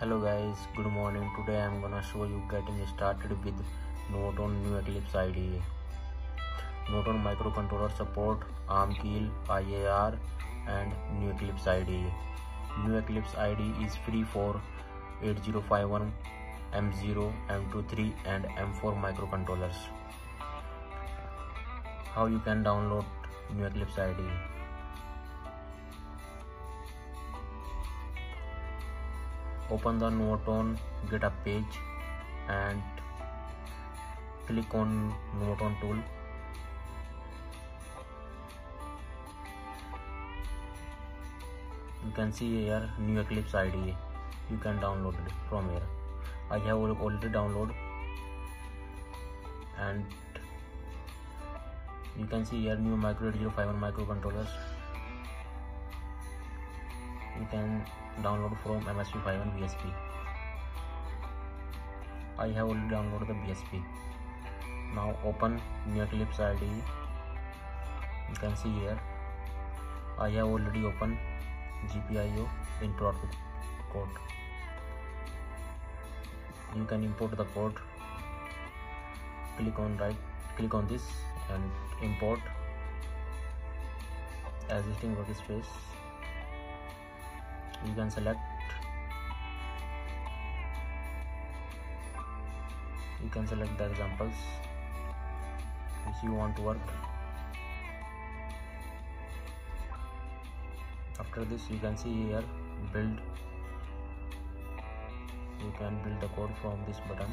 hello guys good morning. Today i'm gonna show you getting started with Nuvoton new eclipse ide Nuvoton microcontroller support arm Keil iar and NuEclipse ide NuEclipse ide is free for 8051 m0 m23 and m4 microcontrollers. How you can download NuEclipse ide open the Nuvoton GitHub page and click on Nuvoton tool. You can see here NuEclipse IDE you can download it from here. I have already downloaded and you can see here NuMicro 8051 microcontrollers you can download from MSP51 BSP. I have already downloaded the BSP. Now open Eclipse IDE. You can see here I have already opened GPIO output code. You can import the code. Click on right, click on this and import existing workspace you can select you can select the examples. Which you want to work. After this you can see here build. You can build the code from this button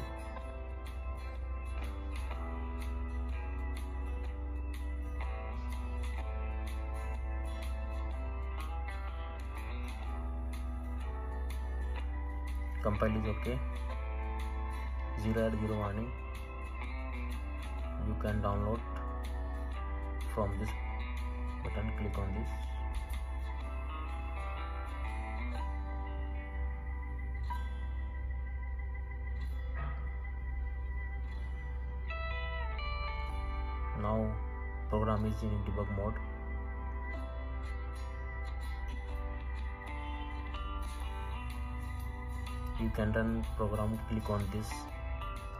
compile is okay 0 at 0 warning. You can download from this button click on this. Now program is in debug mode you can run program click on this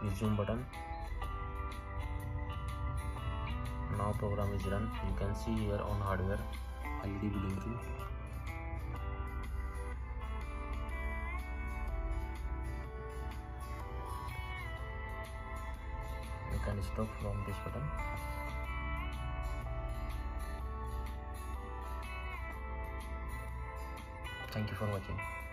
resume button. Now program is run. You can see here on hardware led blinking you can stop from this button. Thank you for watching